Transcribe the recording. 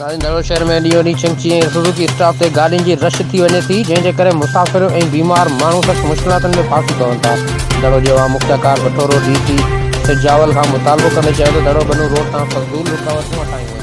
हाणे दड़ो शहर में ॾींहों ॾींहुं चमची ऐं सुज़ुकी स्टाफ ते गाॾियुनि जी रश थी वञे थी जंहिंजे करे मुसाफ़िर ऐं बीमार माण्हू सख़्तु मुश्किलातुनि में फ़ासू पवनि था दड़ो जेवा मुख़्त कार भटोरो डी सी सिजावल खां मुतालबो करे चयो तड़ो भन रोड तां